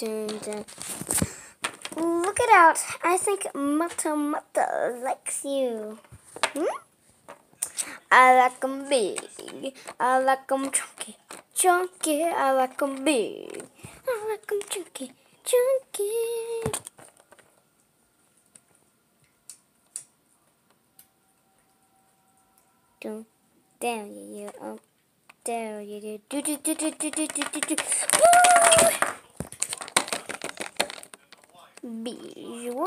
dun, dun. Look it out. I think Mata Mata likes you. Hmm? I like 'em big. I like 'em chunky. Chunky. I like 'em big. I like 'em chunky. Chunky. Down, down, yeah, yeah, up, down, yeah, yeah, do, do, do, do, do, do, do, do, do. Woo! Bijou